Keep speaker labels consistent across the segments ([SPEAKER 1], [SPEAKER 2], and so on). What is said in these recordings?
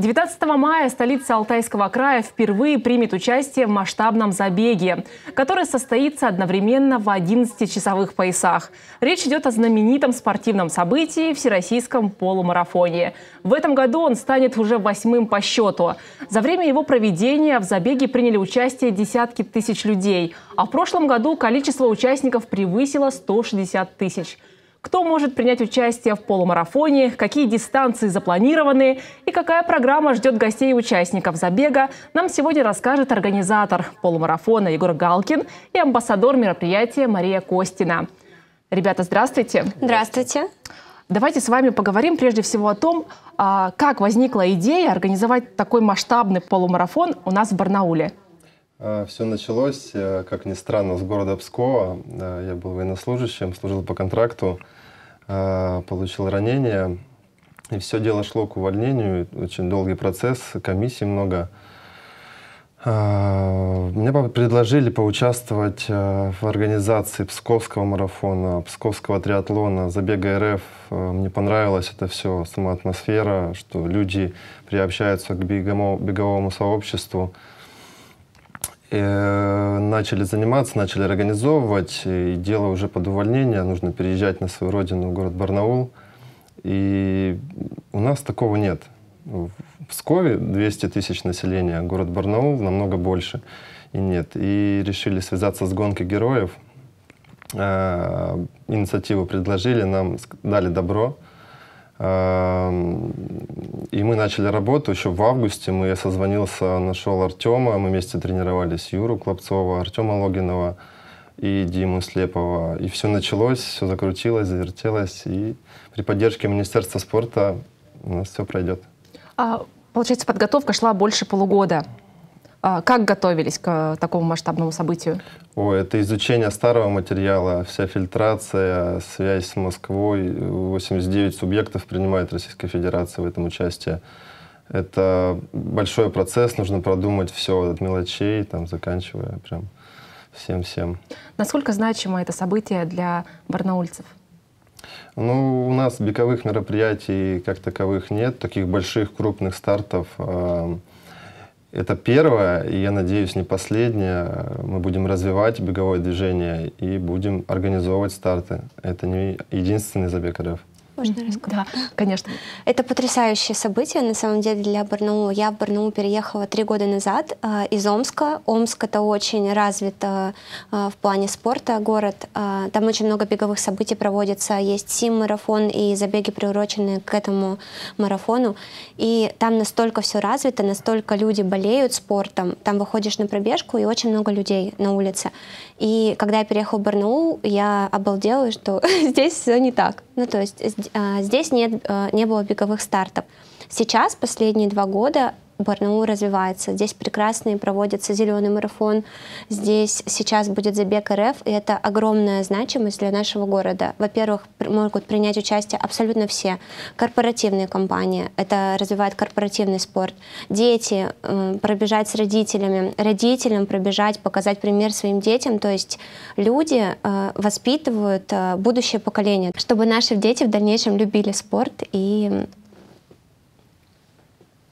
[SPEAKER 1] 19 мая столица Алтайского края впервые примет участие в масштабном забеге, который состоится одновременно в 11-часовых поясах. Речь идет о знаменитом спортивном событии – Всероссийском полумарафоне. В этом году он станет уже восьмым по счету. За время его проведения в забеге приняли участие десятки тысяч людей, а в прошлом году количество участников превысило 160 тысяч. Кто может принять участие в полумарафоне, какие дистанции запланированы и какая программа ждет гостей и участников забега, нам сегодня расскажет организатор полумарафона Егор Галкин и амбассадор мероприятия Мария Костина. Ребята, здравствуйте.
[SPEAKER 2] Здравствуйте.
[SPEAKER 1] Давайте с вами поговорим прежде всего о том, а, как возникла идея организовать такой масштабный полумарафон у нас в Барнауле.
[SPEAKER 3] А, Все началось, э, как ни странно, с города Пскова. Я был военнослужащим, служил по контракту, а, получил ранение. И все дело шло к увольнению. Очень долгий процесс, комиссий много. А, мне предложили поучаствовать в организации Псковского марафона, Псковского триатлона, забега РФ. Мне понравилось это все, сама атмосфера, что люди приобщаются к беговому, беговому сообществу. Э, начали заниматься, начали организовывать. И дело уже под увольнение. Нужно переезжать на свою родину, в город Барнаул. И у нас такого нет. В Пскове 200 тысяч населения, город Барнаул намного больше. И нет. И решили связаться с гонкой героев. Э, инициативу предложили, нам дали добро. Эм, и мы начали работу еще в августе. Мы, я созвонился, нашел Артема, мы вместе тренировались, Юру Клопцова, Артема Логинова и Диму Слепова. И все началось, все закрутилось, завертелось. И при поддержке Министерства спорта у нас все пройдет.
[SPEAKER 1] А, получается, подготовка шла больше полугода. А как готовились к такому масштабному событию?
[SPEAKER 3] О, это изучение старого материала, вся фильтрация, связь с Москвой. 89 субъектов принимает Российская Федерация в этом участие. Это большой процесс, нужно продумать все от мелочей, там, заканчивая прям всем-всем.
[SPEAKER 1] Насколько значимо это событие для барнаульцев?
[SPEAKER 3] Ну, у нас беговых мероприятий как таковых нет, таких больших крупных стартов. Э это первое, и я надеюсь, не последнее. Мы будем развивать беговое движение и будем организовывать старты. Это не единственный забег РФ.
[SPEAKER 2] Можно рассказать?
[SPEAKER 1] Да, конечно.
[SPEAKER 2] Это потрясающее событие, на самом деле, для Барнаула. Я в Барнаул переехала три года назад э, из Омска. Омск — это очень развито э, в плане спорта город. Э, там очень много беговых событий проводится. Есть сим-марафон и забеги, приуроченные к этому марафону. И там настолько все развито, настолько люди болеют спортом. Там выходишь на пробежку, и очень много людей на улице. И когда я переехала в Барнаул, я обалдела, что здесь все не так. Ну, то есть а, здесь нет, а, не было беговых стартов. Сейчас, последние два года, Барнаул развивается. Здесь прекрасный проводится зеленый марафон. Здесь сейчас будет забег РФ, и это огромная значимость для нашего города. Во-первых, могут принять участие абсолютно все. Корпоративные компании, это развивает корпоративный спорт. Дети, пробежать с родителями, родителям пробежать, показать пример своим детям. То есть люди э, воспитывают э, будущее поколение, чтобы наши дети в дальнейшем любили спорт и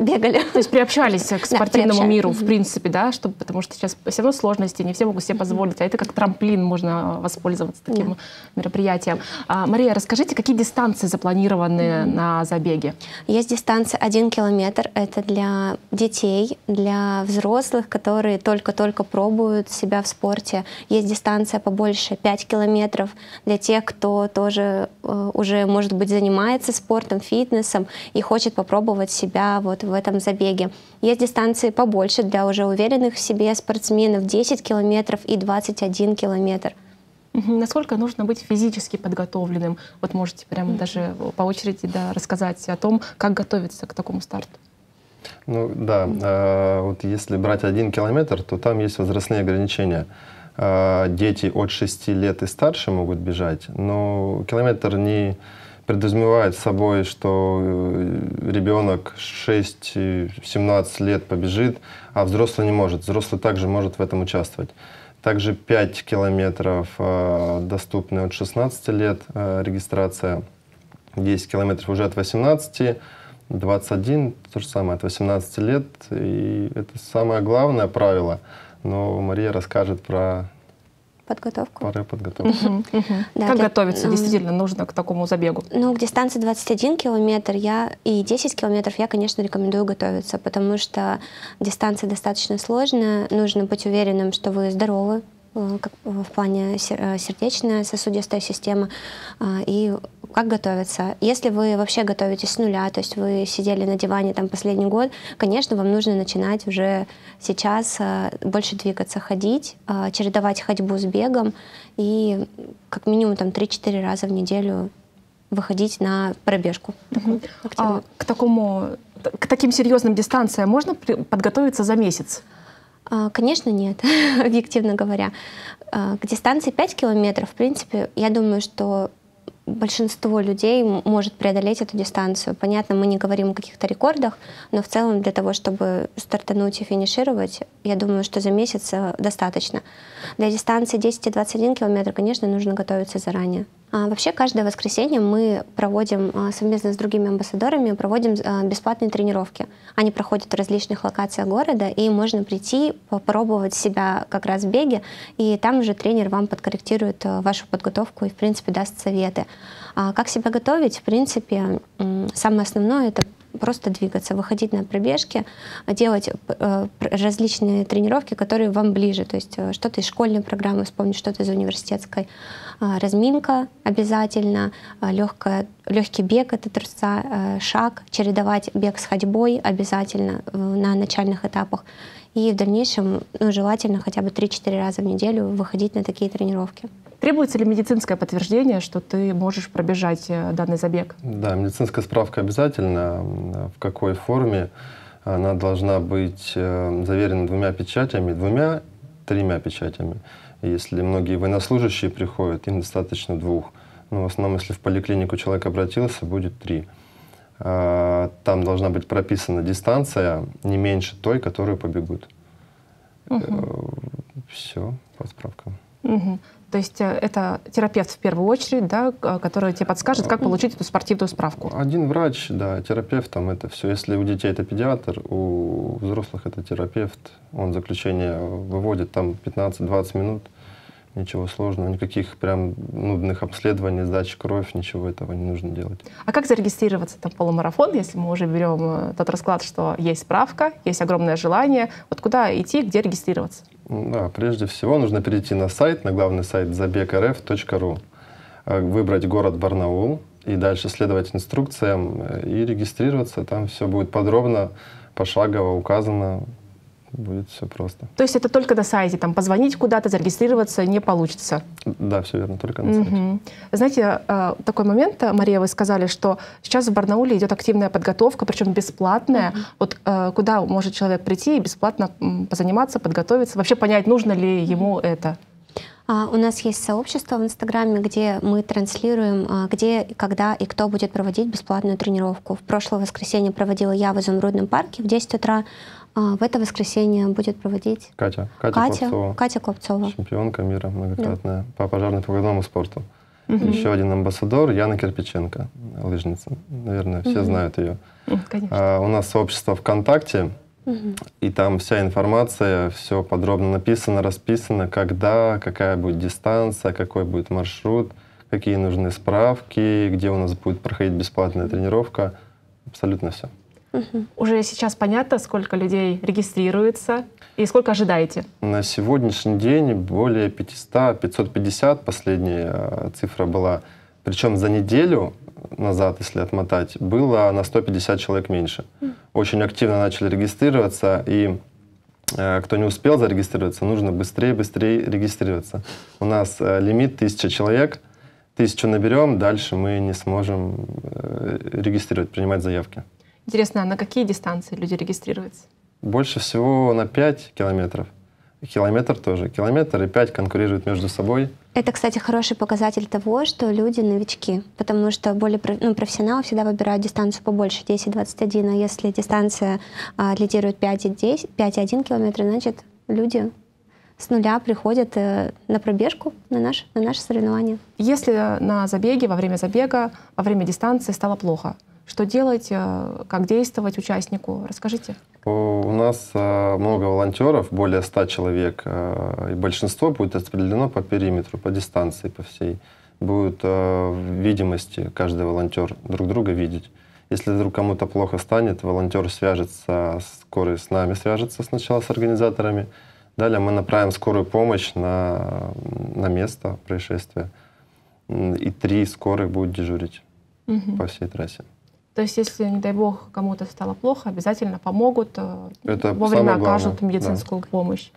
[SPEAKER 2] бегали.
[SPEAKER 1] То есть приобщались к спортивному да, миру, в принципе, да, чтобы, потому что сейчас все равно сложности, не все могут себе позволить, а это как трамплин, можно воспользоваться таким да. мероприятием. А, Мария, расскажите, какие дистанции запланированы на забеге?
[SPEAKER 2] Есть дистанция один километр, это для детей, для взрослых, которые только-только пробуют себя в спорте. Есть дистанция побольше, 5 километров, для тех, кто тоже э, уже, может быть, занимается спортом, фитнесом и хочет попробовать себя вот в этом забеге. Есть дистанции побольше для уже уверенных в себе спортсменов 10 километров и 21 километр.
[SPEAKER 1] Насколько нужно быть физически подготовленным? Вот можете прямо даже по очереди да, рассказать о том, как готовиться к такому старту.
[SPEAKER 3] Ну да, э, вот если брать один километр, то там есть возрастные ограничения. Э, дети от 6 лет и старше могут бежать, но километр не подразумевает собой, что э, ребенок 6-17 лет побежит, а взрослый не может. Взрослый также может в этом участвовать. Также 5 километров э, доступны от 16 лет э, регистрация, 10 километров уже от 18, 21 то же самое, от 18 лет. И это самое главное правило. Но Мария расскажет про
[SPEAKER 2] подготовку.
[SPEAKER 3] Пора подготовку.
[SPEAKER 1] Да, как для... готовиться действительно нужно к такому забегу?
[SPEAKER 2] Ну, к дистанции 21 километр я и 10 километров я, конечно, рекомендую готовиться, потому что дистанция достаточно сложная. Нужно быть уверенным, что вы здоровы, как в плане э, сердечная сосудистая система а, и как готовиться. Если вы вообще готовитесь с нуля, то есть вы сидели на диване там последний год, конечно, вам нужно начинать уже сейчас э, больше двигаться, ходить, чередовать ходьбу с бегом и как минимум там 3-4 раза в неделю выходить на пробежку.
[SPEAKER 1] Угу. А, к такому к таким серьезным дистанциям можно подготовиться за месяц?
[SPEAKER 2] А, конечно, нет, объективно говоря. А, к дистанции 5 километров, в принципе, я думаю, что большинство людей может преодолеть эту дистанцию. Понятно, мы не говорим о каких-то рекордах, но в целом для того, чтобы стартануть и финишировать, я думаю, что за месяц э, достаточно. Для дистанции 10 и 21 километр, конечно, нужно готовиться заранее. А вообще каждое воскресенье мы проводим а, совместно с другими амбассадорами проводим а, бесплатные тренировки. Они проходят в различных локациях города, и можно прийти, попробовать себя как раз в беге, и там уже тренер вам подкорректирует вашу подготовку и, в принципе, даст советы. Как себя готовить? В принципе, самое основное — это просто двигаться, выходить на пробежки, делать э, различные тренировки, которые вам ближе, то есть э, что-то из школьной программы, вспомнить что-то из университетской. А, разминка обязательно, а, легкая, легкий бег трусца, э, шаг, чередовать бег с ходьбой обязательно на начальных этапах. И в дальнейшем ну, желательно хотя бы 3-4 раза в неделю выходить на такие тренировки.
[SPEAKER 1] Требуется ли медицинское подтверждение, что ты можешь пробежать э, данный забег?
[SPEAKER 3] Да, медицинская справка обязательно. В какой форме она должна быть э, заверена двумя печатями, двумя, тремя печатями. Если многие военнослужащие приходят, им достаточно двух. Но в основном, если в поликлинику человек обратился, будет три. Там должна быть прописана дистанция не меньше той, которую побегут. Угу. Все по справкам.
[SPEAKER 1] Угу. То есть э, это терапевт в первую очередь, да, который тебе подскажет, как получить эту спортивную справку.
[SPEAKER 3] Один врач, да, терапевт, там это все. Если у детей это педиатр, у взрослых это терапевт. Он заключение выводит там 15-20 минут. Ничего сложного, никаких прям нудных обследований, сдачи кровь, ничего этого не нужно делать.
[SPEAKER 1] А как зарегистрироваться там полумарафон, если мы уже берем э, тот расклад, что есть справка, есть огромное желание, вот куда идти, где регистрироваться?
[SPEAKER 3] Да, прежде всего нужно перейти на сайт, на главный сайт забег.рф.ру, э, выбрать город Барнаул и дальше следовать инструкциям э, и регистрироваться. Там все будет подробно, пошагово указано, будет все просто.
[SPEAKER 1] То есть это только на сайте, там позвонить куда-то, зарегистрироваться не получится?
[SPEAKER 3] Да, все верно, только на сайте. Угу.
[SPEAKER 1] Знаете, э, такой момент, Мария, вы сказали, что сейчас в Барнауле идет активная подготовка, причем бесплатная. Угу. Вот э, куда может человек прийти и бесплатно позаниматься, подготовиться, вообще понять, нужно ли ему это?
[SPEAKER 2] А, у нас есть сообщество в Инстаграме, где мы транслируем, а, где, когда и кто будет проводить бесплатную тренировку. В прошлое воскресенье проводила я в Изумрудном парке в 10 утра. А, в это воскресенье будет проводить
[SPEAKER 3] Катя. Катя,
[SPEAKER 2] Катя
[SPEAKER 3] Клопцова.
[SPEAKER 2] Катя Клопцова.
[SPEAKER 3] Чемпионка мира многократная да. по пожарно-погодному спорту. Угу. Еще один амбассадор Яна Кирпиченко, лыжница. Наверное, все угу. знают ее.
[SPEAKER 1] Конечно.
[SPEAKER 3] А, у нас сообщество ВКонтакте, угу. и там вся информация, все подробно написано, расписано, когда, какая будет дистанция, какой будет маршрут, какие нужны справки, где у нас будет проходить бесплатная тренировка. Абсолютно все.
[SPEAKER 1] Угу. Уже сейчас понятно, сколько людей регистрируется и сколько ожидаете?
[SPEAKER 3] На сегодняшний день более 500, 550 последняя э, цифра была. Причем за неделю назад, если отмотать, было на 150 человек меньше. Очень активно начали регистрироваться, и э, кто не успел зарегистрироваться, нужно быстрее, быстрее регистрироваться. У нас э, лимит 1000 человек, тысячу наберем, дальше мы не сможем э, регистрировать, принимать заявки.
[SPEAKER 1] Интересно, а на какие дистанции люди регистрируются?
[SPEAKER 3] Больше всего на 5 километров. Километр тоже. Километр и 5 конкурируют между собой.
[SPEAKER 2] Это, кстати, хороший показатель того, что люди новички, потому что более ну, профессионалы всегда выбирают дистанцию побольше, 10-21, а если дистанция а, лидирует 5,1 километра, значит, люди с нуля приходят э, на пробежку, на, наш, на наше соревнование.
[SPEAKER 1] Если на забеге, во время забега, во время дистанции стало плохо, Что делать, э, как действовать участнику? Расскажите.
[SPEAKER 3] У нас э, много волонтеров, более 100 человек, э, и большинство будет распределено по периметру, по дистанции, по всей. Будет в видимости каждый волонтер друг друга видеть. Если вдруг кому-то плохо станет, волонтер свяжется, скорый с нами свяжется сначала с организаторами, далее мы направим скорую помощь на, на место происшествия, и три скорых будут дежурить угу. по всей трассе.
[SPEAKER 1] То есть, если, не дай бог, кому-то стало плохо, обязательно помогут, э, это вовремя окажут медицинскую да. помощь.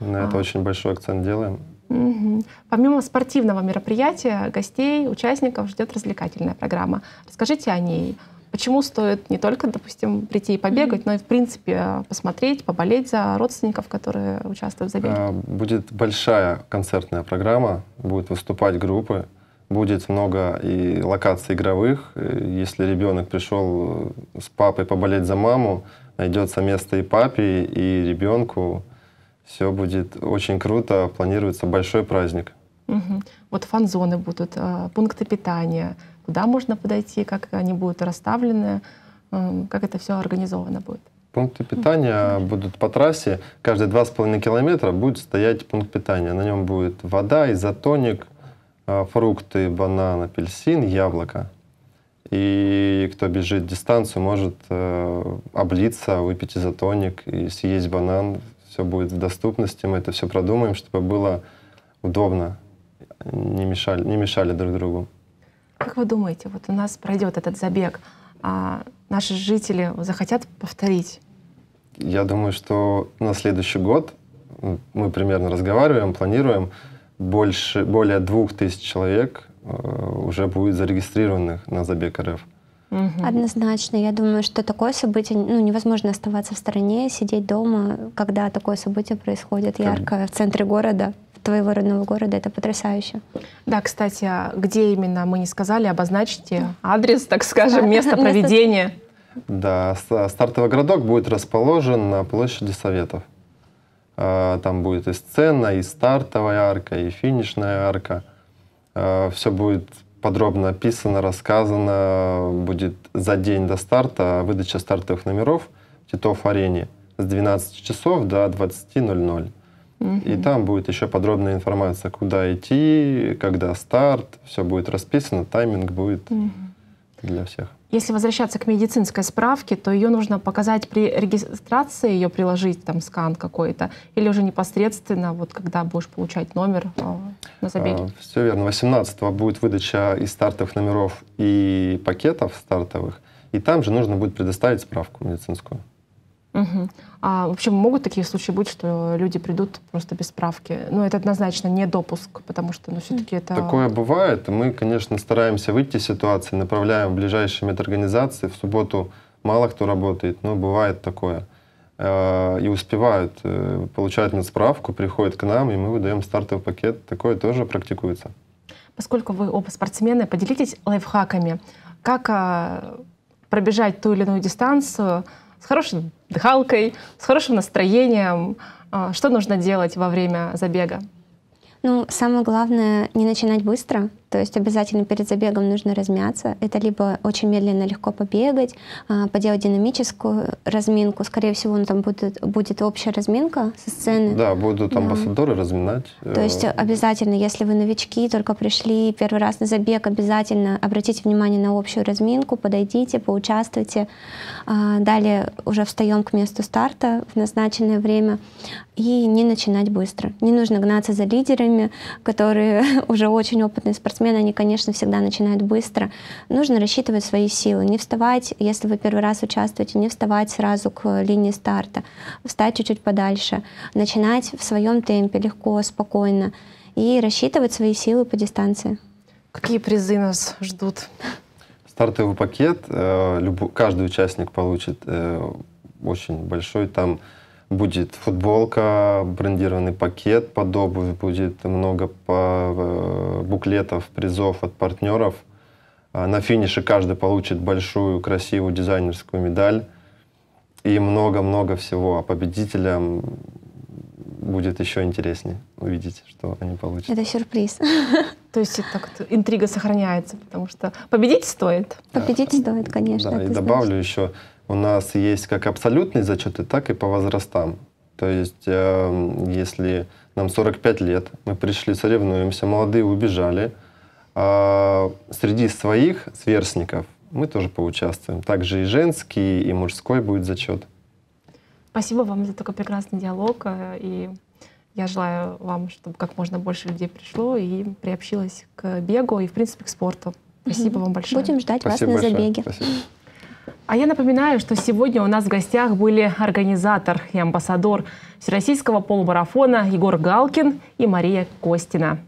[SPEAKER 3] На это а. очень большой акцент делаем.
[SPEAKER 1] Угу. Помимо спортивного мероприятия, гостей, участников ждет развлекательная программа. Расскажите о ней. Почему стоит не только, допустим, прийти и побегать, mm-hmm. но и, в принципе, посмотреть, поболеть за родственников, которые участвуют в забеге? А,
[SPEAKER 3] будет большая концертная программа, будут выступать группы будет много и локаций игровых. Если ребенок пришел с папой поболеть за маму, найдется место и папе, и ребенку. Все будет очень круто. Планируется большой праздник.
[SPEAKER 1] Угу. Вот фан-зоны будут, э, пункты питания. Куда можно подойти, как они будут расставлены, э, как это все организовано будет?
[SPEAKER 3] Пункты питания угу. будут по трассе. Каждые 2,5 километра будет стоять пункт питания. На нем будет вода, изотоник, а, фрукты, банан, апельсин, яблоко. И кто бежит дистанцию, может э, облиться, выпить изотоник и съесть банан. Все будет в доступности. Мы это все продумаем, чтобы было удобно, не мешали, не мешали друг другу.
[SPEAKER 1] Как вы думаете, вот у нас пройдет этот забег, а наши жители захотят повторить?
[SPEAKER 3] Я думаю, что на следующий год мы примерно разговариваем, планируем, больше, более двух тысяч человек э, уже будет зарегистрированных на забег РФ.
[SPEAKER 2] Однозначно. Я думаю, что такое событие, ну, невозможно оставаться в стороне, сидеть дома, когда такое событие происходит ярко в центре города, твоего родного города. Это потрясающе.
[SPEAKER 1] Да, кстати, а где именно мы не сказали, обозначьте адрес, так скажем, место проведения.
[SPEAKER 3] Да, стартовый городок будет расположен на площади Советов. А, там будет и сцена, и стартовая арка, и финишная арка. А, Все будет подробно описано, рассказано. Будет за день до старта выдача стартовых номеров в Титов-арене с 12 часов до 20.00. Угу. И там будет еще подробная информация, куда идти, когда старт. Все будет расписано, тайминг будет угу. Для всех.
[SPEAKER 1] Если возвращаться к медицинской справке, то ее нужно показать при регистрации, ее приложить, там скан какой-то, или уже непосредственно, вот когда будешь получать номер э, на забеге? А,
[SPEAKER 3] все верно. 18 будет выдача и стартовых номеров, и пакетов стартовых, и там же нужно будет предоставить справку медицинскую.
[SPEAKER 1] Угу. А вообще могут такие случаи быть, что люди придут просто без справки? Ну, это однозначно не допуск, потому что, ну, все-таки это...
[SPEAKER 3] Такое бывает. Мы, конечно, стараемся выйти из ситуации, направляем в ближайшие медорганизации. В субботу мало кто работает, но бывает такое. Э, и успевают, э, получают медсправку, приходят к нам, и мы выдаем стартовый пакет. Такое тоже практикуется.
[SPEAKER 1] Поскольку вы оба спортсмены, поделитесь лайфхаками. Как а, пробежать ту или иную дистанцию, с хорошей дыхалкой, с хорошим настроением. А, что нужно делать во время забега?
[SPEAKER 2] Ну, самое главное не начинать быстро, то есть обязательно перед забегом нужно размяться. Это либо очень медленно, легко побегать, а, поделать динамическую разминку. Скорее всего, ну, там будет, будет общая разминка со сцены.
[SPEAKER 3] Да, будут амбассадоры да. разминать.
[SPEAKER 2] То есть э, обязательно, если вы новички, только пришли первый раз на забег, обязательно обратите внимание на общую разминку, подойдите, поучаствуйте. А, далее уже встаем к месту старта в назначенное время и не начинать быстро. Не нужно гнаться за лидерами, которые уже очень опытные спортсмены, спортсмены, они, конечно, всегда начинают быстро. Нужно рассчитывать свои силы. Не вставать, если вы первый раз участвуете, не вставать сразу к линии старта. Встать чуть-чуть подальше. Начинать в своем темпе, легко, спокойно. И рассчитывать свои силы по дистанции.
[SPEAKER 1] Какие призы нас ждут?
[SPEAKER 3] Стартовый пакет. Э, каждый участник получит э, очень большой. Там Будет футболка, брендированный пакет под обувь, будет много э, буклетов, призов от партнеров. А на финише каждый получит большую, красивую дизайнерскую медаль. И много-много всего. А победителям будет еще интереснее. увидите, что они получат.
[SPEAKER 2] Это сюрприз.
[SPEAKER 1] То есть как-то интрига сохраняется, потому что победить стоит.
[SPEAKER 2] Победить стоит, конечно.
[SPEAKER 3] Да, и добавлю еще, у нас есть как абсолютные зачеты, так и по возрастам. То есть, э, если нам 45 лет, мы пришли, соревнуемся, молодые убежали, а среди своих сверстников мы тоже поучаствуем. Также и женский, и мужской будет зачет.
[SPEAKER 1] Спасибо вам за такой прекрасный диалог. э, И я желаю вам, чтобы как можно больше людей пришло и приобщилось к бегу и, в принципе, к спорту. Спасибо вам большое.
[SPEAKER 2] Будем ждать
[SPEAKER 3] Спасибо
[SPEAKER 2] вас на
[SPEAKER 3] большое.
[SPEAKER 2] забеге.
[SPEAKER 3] Спасибо.
[SPEAKER 1] А я напоминаю, что сегодня у нас в гостях были организатор и амбассадор Всероссийского полумарафона Егор Галкин и Мария Костина.